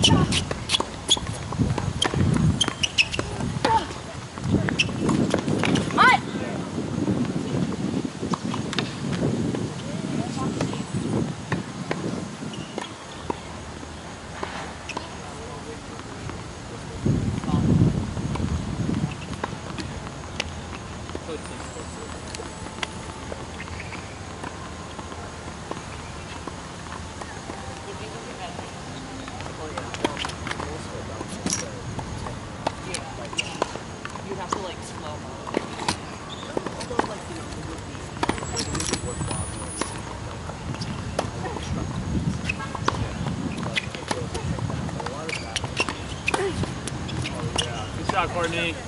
Chop. Talk, Courtney.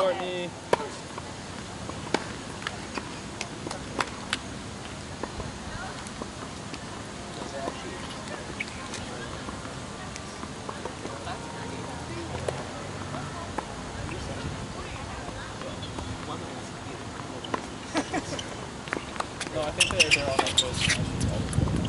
Courtney. no, I think they're, they're all like those.